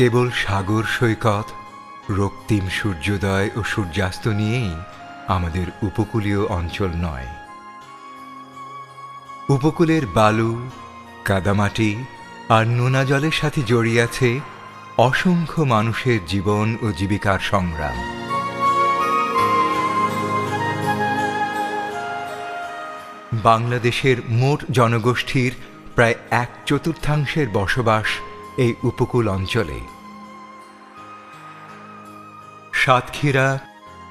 কেবল সাগর সৈকত, রক্তিম সূর্যোদয় ও সূর্যাস্ত নিয়েই আমাদের উপকূলীয় অঞ্চল নয়। উপকূলের বালু, কাদামাটি আর নোনা জলের সাথে জড়িয়ে আছে অসংখ্য মানুষের জীবন ও জীবিকার সংগ্রাম। বাংলাদেশের মোট জনগোষ্ঠীর প্রায় এক চতুর্থাংশের বসবাস এই উপকূল অঞ্চলে। সাতক্ষীরা,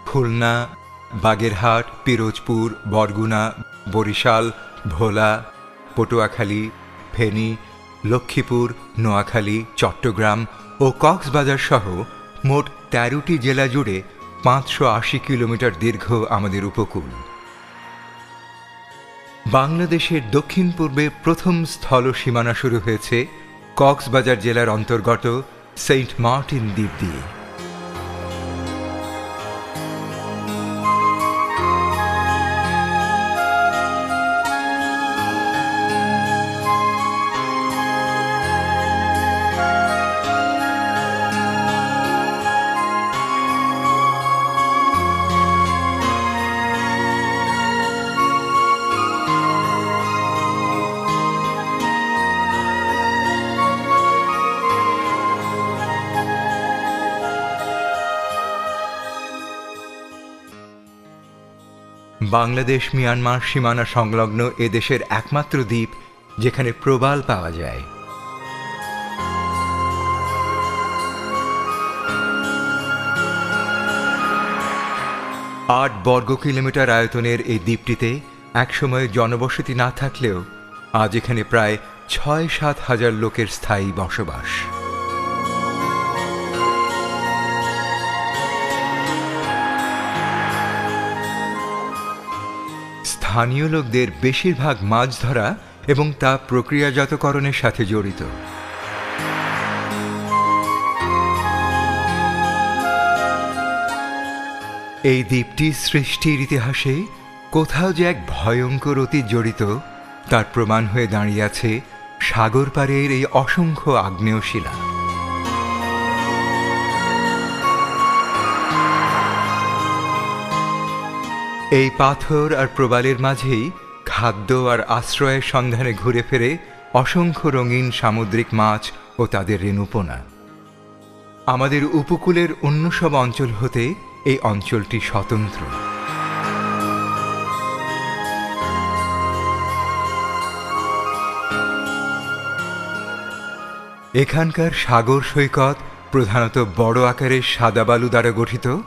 খুলনা, বাগেরহাট, পিরোজপুর, বরগুনা, বরিশাল, ভোলা, পটুয়াখালী, ফেনী, লক্ষ্মীপুর, নোয়াখালী, চট্টগ্রাম ও কক্সবাজার সহ মোট তেরোটি জেলা জুড়ে পাঁচশো আশি কিলোমিটার দীর্ঘ আমাদের উপকূল। বাংলাদেশের দক্ষিণ পূর্বে প্রথম স্থল সীমানা শুরু হয়েছে কক্সবাজার জেলার অন্তর্গত সেন্ট মার্টিন দ্বীপ দিয়ে। বাংলাদেশ, মিয়ানমার সীমানা সংলগ্ন এদেশের একমাত্র দ্বীপ যেখানে প্রবাল পাওয়া যায়। আট বর্গ কিলোমিটার আয়তনের এই দ্বীপটিতে একসময় জনবসতি না থাকলেও আজ এখানে প্রায় ছয় সাত হাজার লোকের স্থায়ী বসবাস। স্থানীয় লোকদের বেশিরভাগ মাছ ধরা এবং তা প্রক্রিয়াজাতকরণের সাথে জড়িত। এই দ্বীপটি সৃষ্টির ইতিহাসে কোথাও যে এক ভয়ঙ্কর অতীত জড়িত, তার প্রমাণ হয়ে দাঁড়িয়ে আছে সাগর পাড়ের এই অসংখ্য আগ্নেয়শিলা এই পাথর আর প্রবালের মাঝেই খাদ্য আর আশ্রয়ের সন্ধানে ঘুরে ফেরে অসংখ্য রঙিন সামুদ্রিক মাছ ও তাদের রেণুপোনা। আমাদের উপকূলের অন্য সব অঞ্চল হতে এই অঞ্চলটি স্বতন্ত্র। এখানকার সাগর সৈকত প্রধানত বড় আকারের সাদা বালু দ্বারা গঠিত।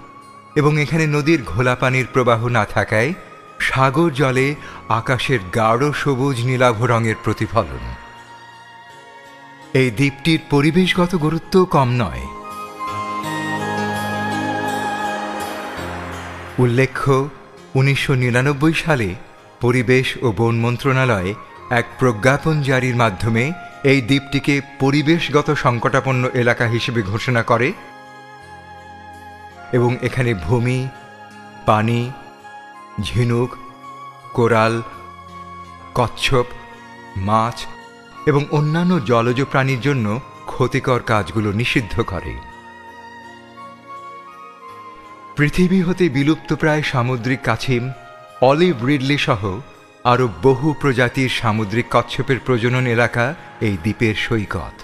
এবং এখানে নদীর ঘোলা পানির প্রবাহ না থাকায় সাগর জলে আকাশের গাঢ় সবুজ নীলাভ রঙের প্রতিফলন। এই দ্বীপটির পরিবেশগত গুরুত্ব কম নয়। উল্লেখ্য, উনিশশো নিরানব্বই সালে পরিবেশ ও বন মন্ত্রণালয় এক প্রজ্ঞাপন জারির মাধ্যমে এই দ্বীপটিকে পরিবেশগত সংকটাপন্ন এলাকা হিসেবে ঘোষণা করে এবং এখানে ভূমি, পানি, ঝিনুক, কোরাল, কচ্ছপ, মাছ এবং অন্যান্য জলজ প্রাণীর জন্য ক্ষতিকর কাজগুলো নিষিদ্ধ করে। পৃথিবী হতে বিলুপ্তপ্রায় সামুদ্রিক কাছিম, অলিভ রিডলি সহ আরও বহু প্রজাতির সামুদ্রিক কচ্ছপের প্রজনন এলাকা এই দ্বীপের সৈকত।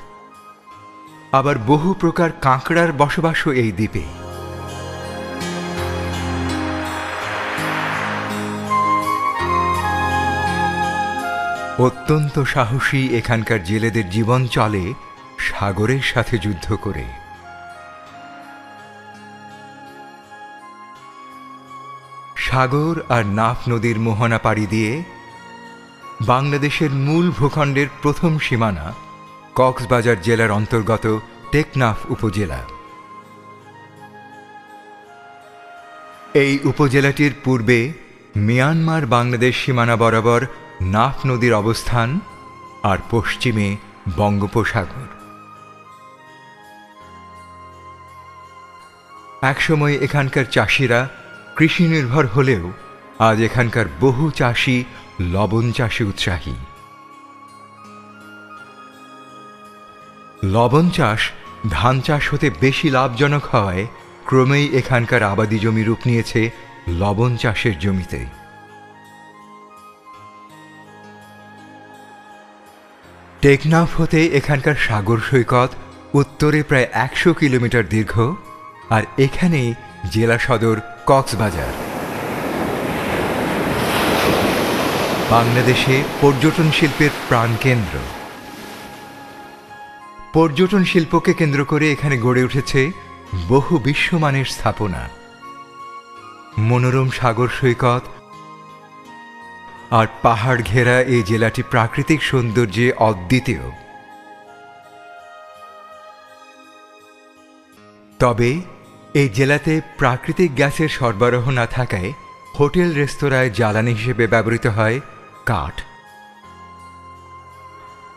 আবার বহু প্রকার কাঁকড়ার বসবাসও এই দ্বীপে। অত্যন্ত সাহসী এখানকার জেলেদের জীবন চলে সাগরের সাথে যুদ্ধ করে। সাগর আর নাফ নদীর মোহনা পাড়ি দিয়ে বাংলাদেশের মূল ভূখণ্ডের প্রথম সীমানা কক্সবাজার জেলার অন্তর্গত টেকনাফ উপজেলা। এই উপজেলাটির পূর্বে মিয়ানমার বাংলাদেশ সীমানা বরাবর নাফ নদীর অবস্থান আর পশ্চিমে বঙ্গোপসাগর। একসময় এখানকার চাষিরা কৃষি নির্ভর হলেও আজ এখানকার বহু চাষি লবণ চাষে উৎসাহী। লবণ চাষ ধান চাষ হতে বেশি লাভজনক হওয়ায় ক্রমেই এখানকার আবাদি জমি রূপ নিয়েছে লবণ চাষের জমিতে। টেকনাফ হতে এখানকার সাগর সৈকত, উত্তরে প্রায় একশো কিলোমিটার দীর্ঘ, আর এখানেই জেলা সদর কক্সবাজার। বাংলাদেশে পর্যটন শিল্পের প্রাণকেন্দ্র। পর্যটন শিল্পকে কেন্দ্র করে এখানে গড়ে উঠেছে বহু বিশ্বমানের স্থাপনা। মনোরম সাগর সৈকত আর পাহাড় ঘেরা এই জেলাটি প্রাকৃতিক সৌন্দর্যে অদ্বিতীয়। তবে, এই জেলাতে প্রাকৃতিক গ্যাসের সরবরাহ না থাকায় হোটেল রেস্তোরাঁয় জ্বালানি হিসেবে ব্যবহৃত হয় কাঠ।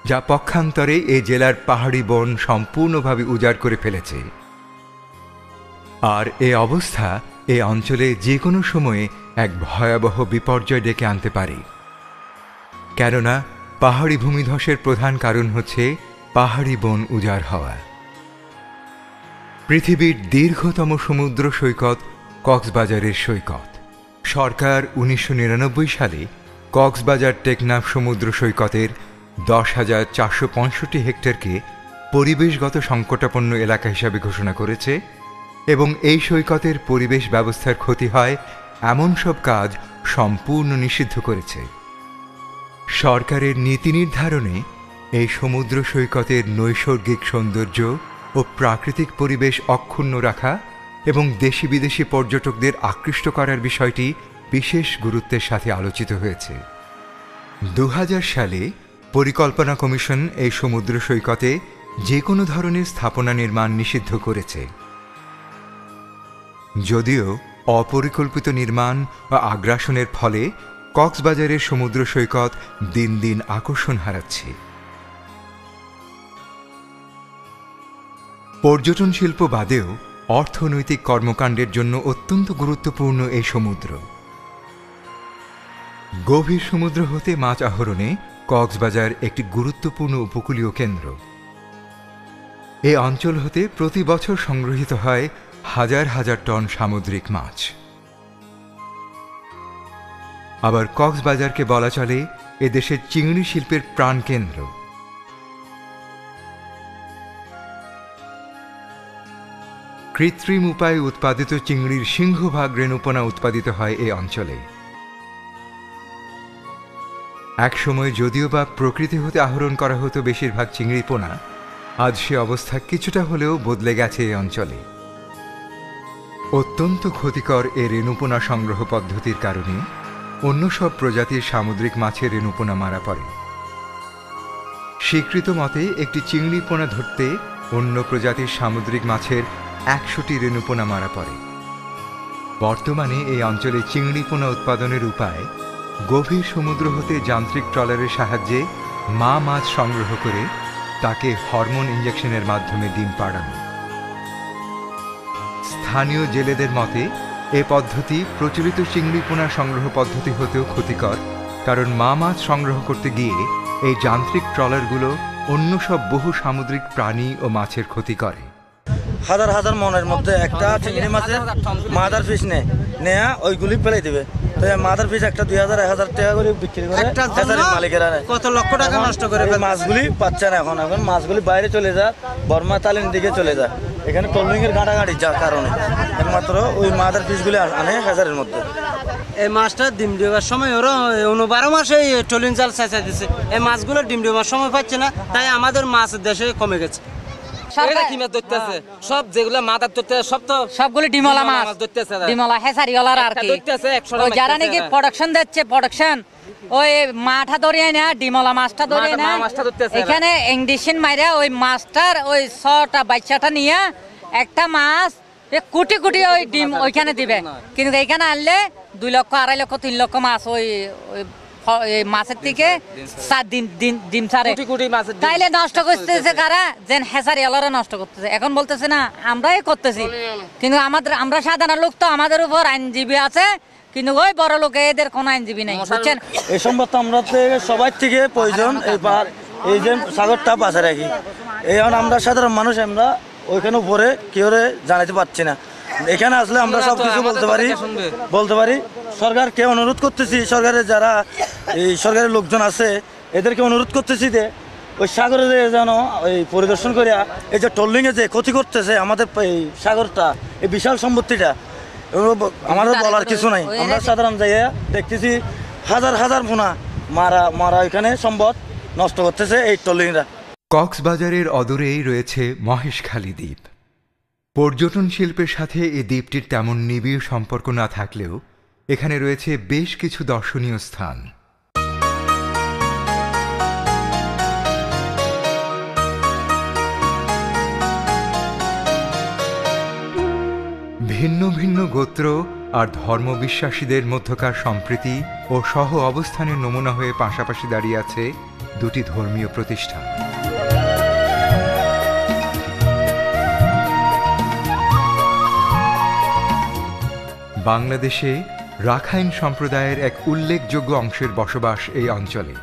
যা পক্ষান্তরে এই জেলার পাহাড়ি বন সম্পূর্ণভাবে উজাড় করে ফেলেছে। আর এ অবস্থা এ অঞ্চলে যে কোনো সময়ে এক ভয়াবহ বিপর্যয় ডেকে আনতে পারে। কেননা, পাহাড়ি ভূমিধসের প্রধান কারণ হচ্ছে পাহাড়ি বন উজাড় হওয়া। পৃথিবীর দীর্ঘতম সমুদ্র সৈকত কক্সবাজারের সৈকত। সরকার উনিশশো নিরানব্বই সালে কক্সবাজার টেকনাফ সমুদ্র সৈকতের দশ হাজার চারশো পঁয়ষট্টি হেক্টরকে পরিবেশগত সংকটাপন্ন এলাকা হিসাবে ঘোষণা করেছে এবং এই সৈকতের পরিবেশ ব্যবস্থার ক্ষতি হয় এমন সব কাজ সম্পূর্ণ নিষিদ্ধ করেছে। সরকারের নীতি নির্ধারণে এই সমুদ্র সৈকতের নৈসর্গিক সৌন্দর্য ও প্রাকৃতিক পরিবেশ অক্ষুণ্ণ রাখা এবং দেশি বিদেশি পর্যটকদের আকৃষ্ট করার বিষয়টি বিশেষ গুরুত্বের সাথে আলোচিত হয়েছে। দু হাজার সালে পরিকল্পনা কমিশন এই সমুদ্র সৈকতে যে কোনো ধরনের স্থাপনা নির্মাণ নিষিদ্ধ করেছে। যদিও অপরিকল্পিত নির্মাণ বা আগ্রাসনের ফলে কক্সবাজারের সমুদ্র সৈকত দিন দিন আকর্ষণ হারাচ্ছে। পর্যটন শিল্প বাদেও অর্থনৈতিক কর্মকাণ্ডের জন্য অত্যন্ত গুরুত্বপূর্ণ এই সমুদ্র। গভীর সমুদ্র হতে মাছ আহরণে কক্সবাজার একটি গুরুত্বপূর্ণ উপকূলীয় কেন্দ্র। এই অঞ্চল হতে প্রতি বছর সংগৃহীত হয় হাজার হাজার টন সামুদ্রিক মাছ। আবার কক্সবাজারকে বলা চলে এদেশের চিংড়ি শিল্পের প্রাণকেন্দ্র। কৃত্রিম উপায়ে উৎপাদিত চিংড়ির সিংহভাগ রেণুপনা উৎপাদিত হয় এই অঞ্চলে। একসময় যদিও বা প্রকৃতি হতে আহরণ করা হতো বেশিরভাগ চিংড়ি পোনা, আজ সে অবস্থা কিছুটা হলেও বদলে গেছে এই অঞ্চলে। অত্যন্ত ক্ষতিকর এ রেণুপোনা সংগ্রহ পদ্ধতির কারণে অন্য সব প্রজাতির সামুদ্রিক মাছের রেণুপোনা মারা পড়ে। স্বীকৃত মতে, একটি চিংড়ি পোনা ধরতে অন্য প্রজাতির সামুদ্রিক মাছের একশোটি রেণুপোনা মারা পড়ে। বর্তমানে এই অঞ্চলে চিংড়ি পোনা উৎপাদনের উপায়, গভীর সমুদ্র হতে যান্ত্রিক ট্রলারের সাহায্যে মা মাছ সংগ্রহ করে তাকে হরমোন ইঞ্জেকশনের মাধ্যমে ডিম পাড়ানো। স্থানীয় জেলেদের মতে এ পদ্ধতি প্রচলিত চিংড়ি পোনা সংগ্রহ পদ্ধতি হতেও ক্ষতিকর কারণ মা মাছ সংগ্রহ করতে গিয়ে এই যান্ত্রিক ট্রলারগুলো অন্য সব বহু সামুদ্রিক প্রাণী ও মাছের ক্ষতি করে। হাজার হাজার মনের মধ্যে একটা চিংড়ি মাছের মাদার পিস নেয় নেয়া ওইগুলি ফেলে দিবে। মাদার পিস একটা দুই হাজার এক হাজার টাকা করে বিক্রি করে মালিকেরা নেয়। কত লক্ষ টাকা নষ্ট করে মাছগুলি পাচ্ছে না এখন। এখন মাছগুলি বাইরে চলে যায় বর্মা তালিন দিকে চলে যায় এখানে ট্রলিং এর ঘাটাঘাটি যার কারণে। একমাত্র ওই মাদার পিসগুলি আনে হাজারের মধ্যে। এই মাছটা ডিম দেওয়ার সময় ওরা অন্য বারো মাসে টলিন জাল চেঁচা দিচ্ছে এই মাছগুলো ডিম দেওয়ার সময় পাচ্ছে না তাই আমাদের মাছ দেশে কমে গেছে। এটা কি মাছ ধরতেছে? সব যেগুলো মাথার ধরতেছে সব তো সবগুলো ডিমলা মাছ। ধরতেছে ডিমলা হেসারিওয়ালার আর কি। ধরতেছে, একশোটা ওই যারা নাকি প্রোডাকশন দিচ্ছে প্রোডাকশন ওই মাঠা ধরিয়ে না ডিমলা মাছটা ধরিয়ে না। এখানে ইংলিশিন মাইরা ওই মাছটার ওই ছটা বাচ্চাটা নিয়ে একটা মাছ কোটি কোটি ওই ডিম ওইখানে দিবে। কিন্তু এইখানে আনলে দুই লক্ষ আড়াই লক্ষ তিন লক্ষ মাছ ওই মাছের থেকে সাত দিন দিন ডিম ডিম। তাইলে নষ্ট করতেছে কারা? যেন হেসারি এলারা নষ্ট করতেছে। এখন বলতেছে না আমরাই করতেছি। কিন্তু আমাদের আমরা সাধারণ লোক তো আমাদের উপর আইনজীবী আছে। কিন্তু ওই বড় লোকে এদের কোনো আইনজীবী নেই বুঝছেন? এই সম্পদ আমরা থেকে সবাই থেকে প্রয়োজন এই পাহাড় এই যে সাগরটা বাঁচা রাখি এই এখন আমরা সাধারণ মানুষ আমরা ওইখানে উপরে কেউ জানাতে পারছি না। এখানে আসলে আমরা সব কিছু বলতে পারি বলতে পারি। সরকারকে অনুরোধ করতেছি সরকারের যারা এই সরকারের লোকজন আছে এদেরকে অনুরোধ করতেছি যে ওই সাগরে যে যেন ওই পরিদর্শন করিয়া এই যে ট্রলিংয়ে যে ক্ষতি করতেছে আমাদের এই সাগরটা এই বিশাল সম্পত্তিটা আমারও বলার কিছু নাই। আমরা সাধারণ যাইয়া দেখতেছি হাজার হাজার ফোনা মারা মারা এখানে সম্পদ নষ্ট করতেছে এই টলিংরা কক্সবাজারের অদূরেই রয়েছে মহেশখালী দ্বীপ। পর্যটন শিল্পের সাথে এই দ্বীপটির তেমন নিবিড় সম্পর্ক না থাকলেও এখানে রয়েছে বেশ কিছু দর্শনীয় স্থান। ভিন্ন ভিন্ন গোত্র আর ধর্মবিশ্বাসীদের মধ্যকার সম্প্রীতি ও সহ অবস্থানের নমুনা হয়ে পাশাপাশি দাঁড়িয়ে আছে দুটি ধর্মীয় প্রতিষ্ঠান। বাংলাদেশে রাখাইন সম্প্রদায়ের এক উল্লেখযোগ্য অংশের বসবাস এই অঞ্চলে।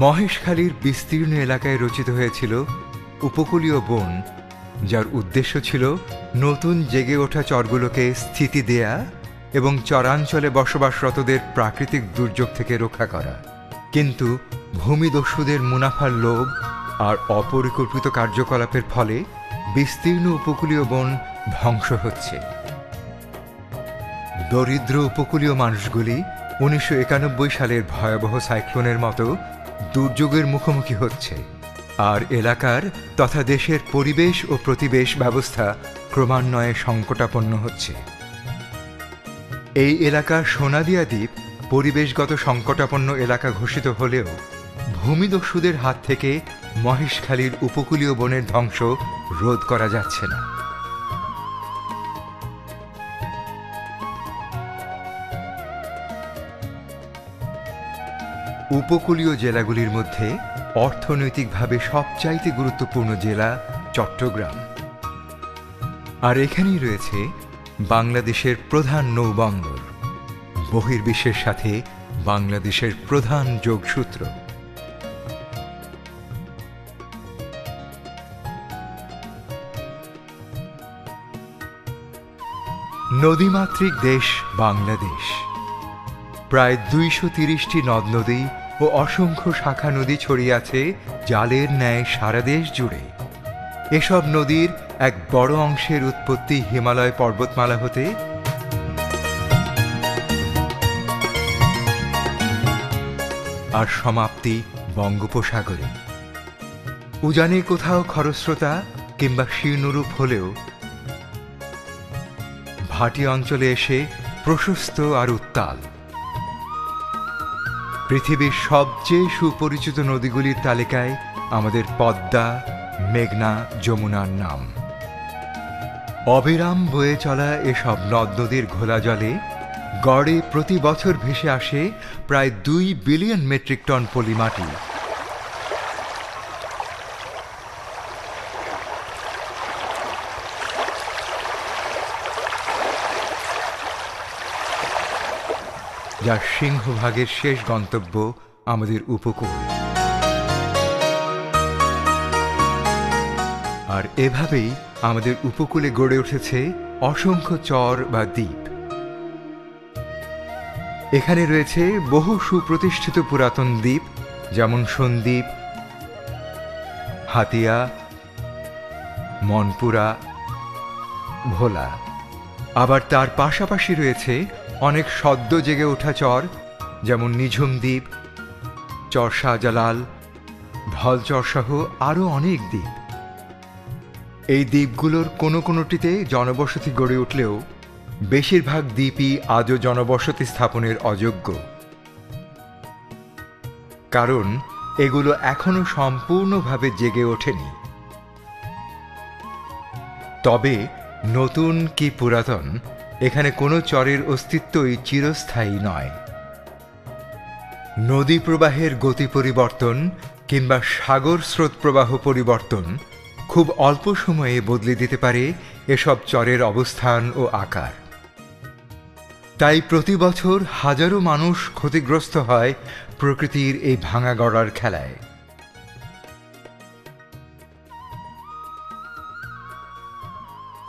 মহেশখালীর বিস্তীর্ণ এলাকায় রচিত হয়েছিল উপকূলীয় বন, যার উদ্দেশ্য ছিল নতুন জেগে ওঠা চরগুলোকে স্থিতি দেয়া এবং চরাঞ্চলে বসবাসরতদের প্রাকৃতিক দুর্যোগ থেকে রক্ষা করা। কিন্তু ভূমিদস্যুদের মুনাফার লোভ আর অপরিকল্পিত কার্যকলাপের ফলে বিস্তীর্ণ উপকূলীয় বন ধ্বংস হচ্ছে। দরিদ্র উপকূলীয় মানুষগুলি উনিশশো একানব্বই সালের ভয়াবহ সাইক্লোনের মতো দুর্যোগের মুখোমুখি হচ্ছে। আর এলাকার তথা দেশের পরিবেশ ও প্রতিবেশ ব্যবস্থা ক্রমান্বয়ে সংকটাপন্ন হচ্ছে। এই এলাকার সোনাদিয়া দ্বীপ পরিবেশগত সংকটাপন্ন এলাকা ঘোষিত হলেও ভূমিদস্যুদের হাত থেকে মহেশখালীর উপকূলীয় বনের ধ্বংস রোধ করা যাচ্ছে না। উপকূলীয় জেলাগুলির মধ্যে অর্থনৈতিকভাবে সবচাইতে গুরুত্বপূর্ণ জেলা চট্টগ্রাম। আর এখানেই রয়েছে বাংলাদেশের প্রধান নৌবন্দর, বহির্বিশ্বের সাথে বাংলাদেশের প্রধান যোগসূত্র। নদীমাতৃক দেশ বাংলাদেশ। প্রায় দুইশো তিরিশটি নদ নদী ও অসংখ্য শাখা নদী ছড়িয়ে আছে জালের ন্যায় সারা দেশ জুড়ে। এসব নদীর এক বড় অংশের উৎপত্তি হিমালয় পর্বতমালা হতে আর সমাপ্তি বঙ্গোপসাগরে। উজানে কোথাও খরস্রোতা কিংবা শীর্ণরূপ হলেও ভাটি অঞ্চলে এসে প্রশস্ত আর উত্তাল। পৃথিবীর সবচেয়ে সুপরিচিত নদীগুলির তালিকায় আমাদের পদ্মা, মেঘনা, যমুনার নাম। অবিরাম বয়ে চলা এসব নদ নদীর ঘোলা জলে গড়ে প্রতি বছর ভেসে আসে প্রায় দুই বিলিয়ন মেট্রিক টন পলিমাটি। যার সিংহভাগের শেষ গন্তব্য আমাদের উপকূল। আর এভাবেই আমাদের উপকূলে গড়ে উঠেছে অসংখ্য চর বা দ্বীপ। এখানে রয়েছে বহু সুপ্রতিষ্ঠিত পুরাতন দ্বীপ, যেমন সন্দ্বীপ, হাতিয়া, মনপুরা, ভোলা। আবার তার পাশাপাশি রয়েছে অনেক সদ্য জেগে ওঠা চর, যেমন নিঝুম দ্বীপ চর শাহজালাল ঢলচর সহ আরও অনেক দ্বীপ। এই দ্বীপগুলোর কোনো কোনোটিতে জনবসতি গড়ে উঠলেও বেশিরভাগ দ্বীপই আজও জনবসতি স্থাপনের অযোগ্য। কারণ এগুলো এখনও সম্পূর্ণভাবে জেগে ওঠেনি। তবে নতুন কি পুরাতন এখানে কোনো চরের অস্তিত্বই চিরস্থায়ী নয়। নদী প্রবাহের গতি পরিবর্তন কিংবা সাগর স্রোত প্রবাহ পরিবর্তন খুব অল্প সময়ে বদলে দিতে পারে এসব চরের অবস্থান ও আকার। তাই প্রতি বছর হাজারো মানুষ ক্ষতিগ্রস্ত হয় প্রকৃতির এই ভাঙা গড়ার খেলায়।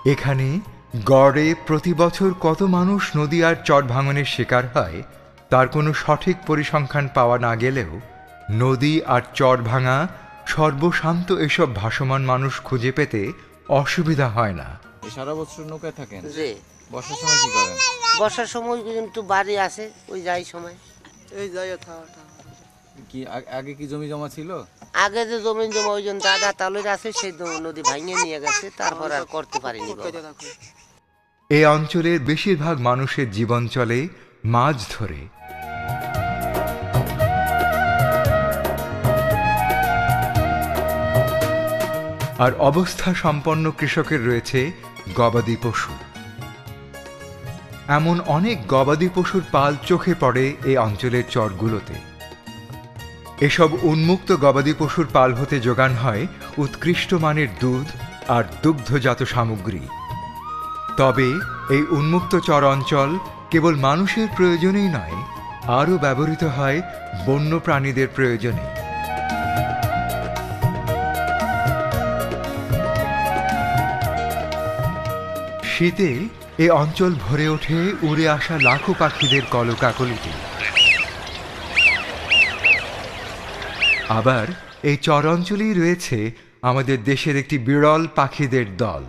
এখানে গড়ে প্রতি বছর কত মানুষ নদী আর চর ভাঙনের শিকার হয় তার কোনো সঠিক পরিসংখ্যান পাওয়া না গেলেও নদী আর চর ভাঙা সর্বশান্ত এসব ভাসমান মানুষ খুঁজে পেতে অসুবিধা হয় না। সারা বছর নৌকায় থাকেন? বর্ষার সময় কি করেন? বর্ষার সময় কিন্তু বাড়ি আছে ওই যাই সময়। কি আগে কি জমি জমা ছিল? আগে যে জমি জমা ওই জন্য দাদা তালের আছে সেই নদী ভাঙিয়ে নিয়ে গেছে তারপর আর করতে পারিনি এই অঞ্চলের বেশিরভাগ মানুষের জীবন চলে মাছ ধরে। আর অবস্থা সম্পন্ন কৃষকের রয়েছে গবাদি পশু। এমন অনেক গবাদি পশুর পাল চোখে পড়ে এই অঞ্চলের চরগুলোতে। এসব উন্মুক্ত গবাদি পশুর পাল হতে যোগান হয় উৎকৃষ্ট মানের দুধ আর দুগ্ধজাত সামগ্রী। তবে এই উন্মুক্ত চর অঞ্চল কেবল মানুষের প্রয়োজনেই নয়, আরও ব্যবহৃত হয় বন্য প্রাণীদের প্রয়োজনে। শীতে এ অঞ্চল ভরে ওঠে উড়ে আসা লাখো পাখিদের কলকাকলিতে। আবার এই চর অঞ্চলেই রয়েছে আমাদের দেশের একটি বিরল পাখিদের দল।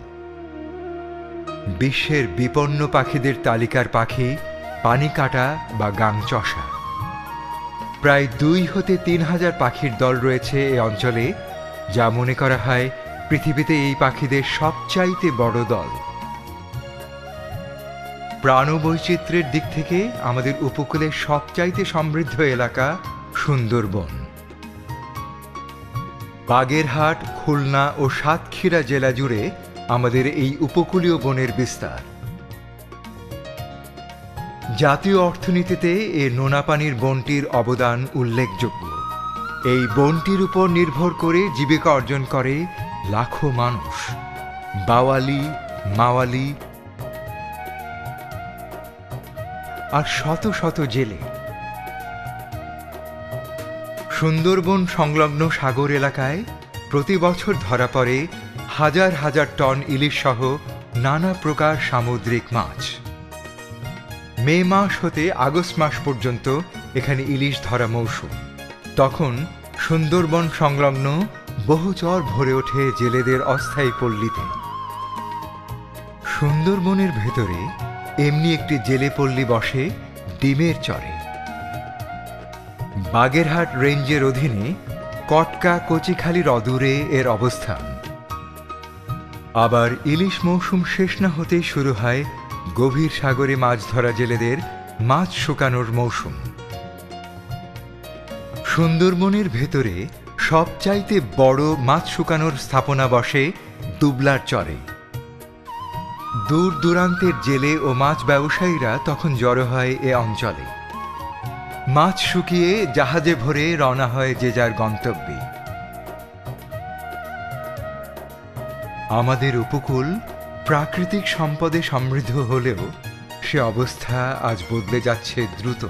বিশ্বের বিপন্ন পাখিদের তালিকার পাখি পানিকাটা বা গাংচষা প্রায় দুই হতে তিন হাজার পাখির দল রয়েছে এই অঞ্চলে, যা মনে করা হয় পৃথিবীতে এই পাখিদের সবচাইতে বড় দল। প্রাণবৈচিত্র্যের দিক থেকে আমাদের উপকূলের সবচাইতে সমৃদ্ধ এলাকা সুন্দরবন। বাগেরহাট, খুলনা ও সাতক্ষীরা জেলা জুড়ে আমাদের এই উপকূলীয় বনের বিস্তার। জাতীয় অর্থনীতিতে এ নোনাপানির বনটির অবদান উল্লেখযোগ্য। এই বনটির উপর নির্ভর করে জীবিকা অর্জন করে লাখো মানুষ। বাওয়ালি, মাওয়ালি আর শত শত জেলে। সুন্দরবন সংলগ্ন সাগর এলাকায় প্রতি বছর ধরা পড়ে হাজার হাজার টন ইলিশ সহ নানা প্রকার সামুদ্রিক মাছ। মে মাস হতে আগস্ট মাস পর্যন্ত এখানে ইলিশ ধরা মৌসুম। তখন সুন্দরবন সংলগ্ন বহু চর ভরে ওঠে জেলেদের অস্থায়ী পল্লীতে। সুন্দরবনের ভেতরে এমনি একটি জেলে পল্লী বসে ডিমের চরে। বাগেরহাট রেঞ্জের অধীনে কটকা কচিখালির অদূরে এর অবস্থান। আবার ইলিশ মৌসুম শেষ না হতেই শুরু হয় গভীর সাগরে মাছ ধরা জেলেদের মাছ শুকানোর মৌসুম। সুন্দরবনের ভেতরে সবচাইতে বড় মাছ শুকানোর স্থাপনা বসে দুবলার চরে। দূর দূরান্তের জেলে ও মাছ ব্যবসায়ীরা তখন জড়ো হয় এ অঞ্চলে। মাছ শুকিয়ে জাহাজে ভরে রওনা হয় যে যার গন্তব্যে। আমাদের উপকূল প্রাকৃতিক সম্পদে সমৃদ্ধ হলেও সে অবস্থা আজ বদলে যাচ্ছে দ্রুত।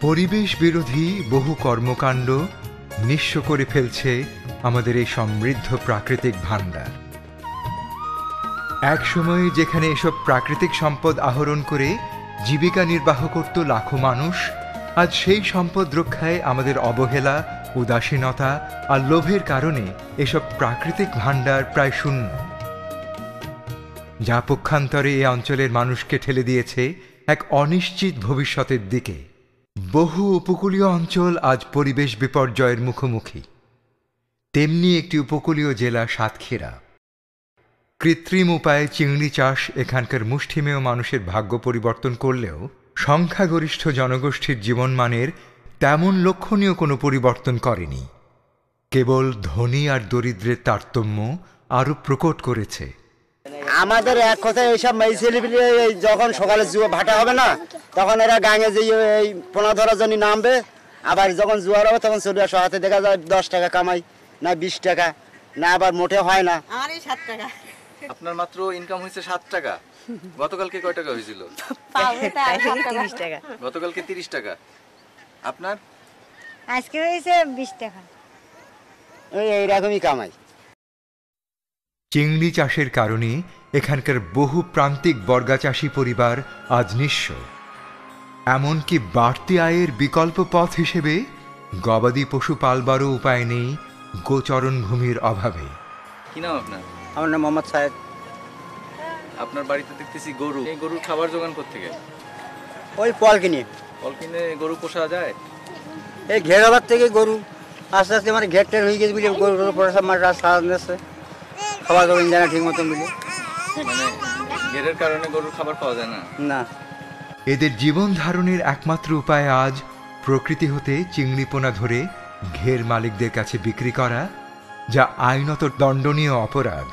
পরিবেশ বিরোধী বহু কর্মকাণ্ড নিঃস্ব করে ফেলছে আমাদের এই সমৃদ্ধ প্রাকৃতিক ভাণ্ডার। এক সময়ে যেখানে এসব প্রাকৃতিক সম্পদ আহরণ করে জীবিকা নির্বাহ করত লাখো মানুষ আজ সেই সম্পদ রক্ষায় আমাদের অবহেলা, উদাসীনতা আর লোভের কারণে এসব প্রাকৃতিক ভাণ্ডার প্রায় শূন্য। যা পক্ষান্তরে এ অঞ্চলের মানুষকে ঠেলে দিয়েছে এক অনিশ্চিত ভবিষ্যতের দিকে। বহু উপকূলীয় অঞ্চল আজ পরিবেশ বিপর্যয়ের মুখোমুখি। তেমনি একটি উপকূলীয় জেলা সাতক্ষীরা। কৃত্রিম উপায়ে চিংড়ি চাষ এখানকার মুষ্টিমেয় মানুষের ভাগ্য পরিবর্তন করলেও সংখ্যাগরিষ্ঠ জনগোষ্ঠীর জীবনমানের তেমন লক্ষণীয় কোনো পরিবর্তন করেনি। কেবল ধনী আর দরিদ্রের তারতম্য আরও প্রকট করেছে। আমাদের এক কথায় এইসব ছেলেপিলে এই যখন সকালে জুয়া ভাটা হবে না তখন এরা গাঙে যে এই পোনা ধরার জন্য নামবে। আবার যখন জুয়ার হবে তখন চলে আসো হাতে দেখা যায় দশ টাকা কামাই না বিশ টাকা না আবার মোটে হয় না। আমার এই সাত টাকা। আপনার মাত্র ইনকাম হয়েছে সাত টাকা। গতকালকে কয় টাকা হয়েছিল? তিরিশ টাকা। গতকালকে তিরিশ টাকা। আপনার? আজকে হয়েছে বিশ টাকা। ওই এইরকমই কামাই। চিংড়ি চাষের কারণে এখানকার বহু প্রান্তিক বর্গা চাষী পরিবার আজ নিঃস্ব। এমনকি বাড়তি আয়ের বিকল্প পথ হিসেবে গবাদি পশু পালবারও উপায় নেই গোচরণ ভূমির অভাবে। কি নাম আপনার? আমার নাম মোহাম্মদ সাহেব আপনার বাড়িতে দেখতেছি গরু। এই গরুর খাবার জোগান থেকে ওই ফল কিনে। ফল কিনে গরু পোষা যায়? এই ঘেরাবার থেকে গরু। আস্তে আস্তে মানে ঘের টের হয়ে গেছে বুঝলি গরু গরু পরে সব মারা সারা দিচ্ছে খাবার দাবার জানা ঠিক মতন বুঝলি। মানে ঘেরের কারণে গরুর খাবার পাওয়া যায় না? না। এদের জীবন ধারণের একমাত্র উপায় আজ প্রকৃতি হতে চিংড়িপোনা ধরে ঘের মালিকদের কাছে বিক্রি করা যা আইনত দণ্ডনীয় অপরাধ।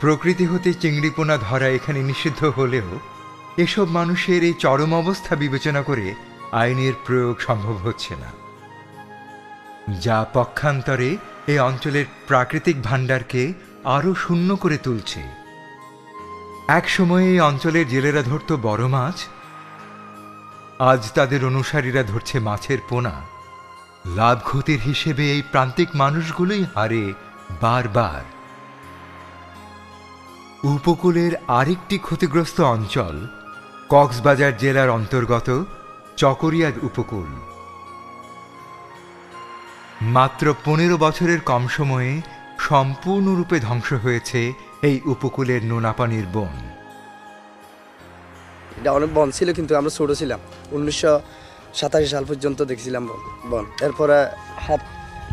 প্রকৃতি হতে চিংড়িপোনা ধরা এখানে নিষিদ্ধ হলেও এসব মানুষের এই চরম অবস্থা বিবেচনা করে আইনের প্রয়োগ সম্ভব হচ্ছে না। যা পক্ষান্তরে এই অঞ্চলের প্রাকৃতিক ভাণ্ডারকে আরও শূন্য করে তুলছে। এক সময়ে এই অঞ্চলের জেলেরা ধরত বড় মাছ, আজ তাদের অনুসারীরা ধরছে মাছের পোনা। লাভ ক্ষতির হিসেবে এই প্রান্তিক মানুষগুলোই হারে বারবার উপকূলের আরেকটি ক্ষতিগ্রস্ত অঞ্চল, কক্সবাজার জেলার অন্তর্গত চকরিয়াদ উপকূল। মাত্র পনেরো বছরের কম সময়ে সম্পূর্ণরূপে ধ্বংস হয়েছে এই উপকূলের নোনাপানির বন। এটা অনেক বন ছিল, কিন্তু আমরা ছোট ছিলাম। উনিশশো সাতাশি সাল পর্যন্ত দেখছিলাম বন এরপরে হাত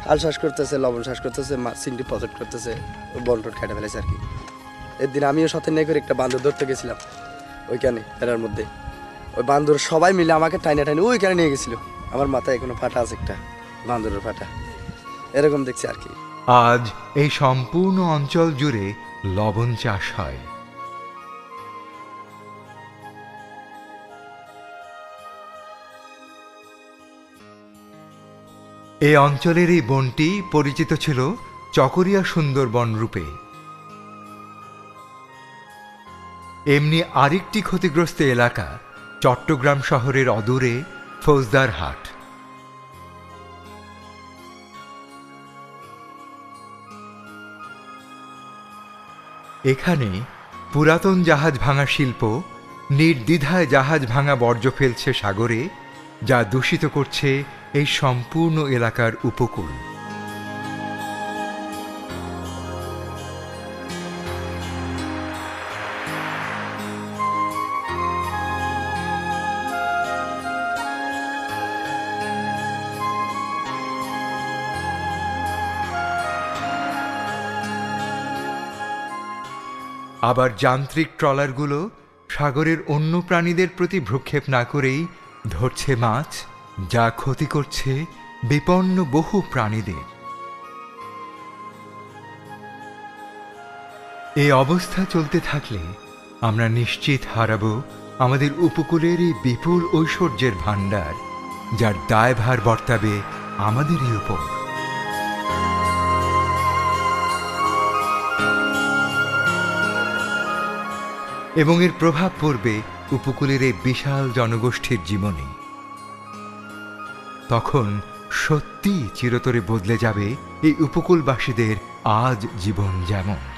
হাল শ্বাস করতেছে, লবণ শ্বাস করতেছে সিন্ডি পকেট করতেছে বন টন খেটে ফেলেছে আর কি। এর দিন আমিও সাথে নিয়ে করে একটা বান্দর ধরতে গেছিলাম, ওইখানে, এরার মধ্যে। ওই বান্দর সবাই মিলে আমাকে টাইনে টাইনে ওইখানে নিয়ে গেছিল। আমার মাথায় এখনও ফাটা আছে একটা বান্দরের ফাটা। এরকম দেখছি আর কি। আজ এই সম্পূর্ণ অঞ্চল জুড়ে লবণ চাষ হয়। এই অঞ্চলের এই বনটি পরিচিত ছিল চকরিয়া সুন্দরবন রূপে। এমনি আরেকটি ক্ষতিগ্রস্ত এলাকা, চট্টগ্রাম শহরের অদূরে ফৌজদার হাট। এখানে পুরাতন জাহাজ ভাঙা শিল্প, নির্দ্বিধায় জাহাজ ভাঙা বর্জ্য ফেলছে সাগরে, যা দূষিত করছে এই সম্পূর্ণ এলাকার উপকূল। আবার যান্ত্রিক ট্রলারগুলো সাগরের অন্য প্রাণীদের প্রতি ভ্রুক্ষেপ না করেই ধরছে মাছ, যা ক্ষতি করছে বিপন্ন বহু প্রাণীদের। এই অবস্থা চলতে থাকলে আমরা নিশ্চিত হারাব আমাদের উপকূলের এই বিপুল ঐশ্বর্যের ভাণ্ডার, যার দায়ভার বর্তাবে আমাদেরই উপর। এবং এর প্রভাব পড়বে উপকূলের এই বিশাল জনগোষ্ঠীর জীবনে। তখন সত্যি চিরতরে বদলে যাবে এই উপকূলবাসীদের আজ জীবন যেমন।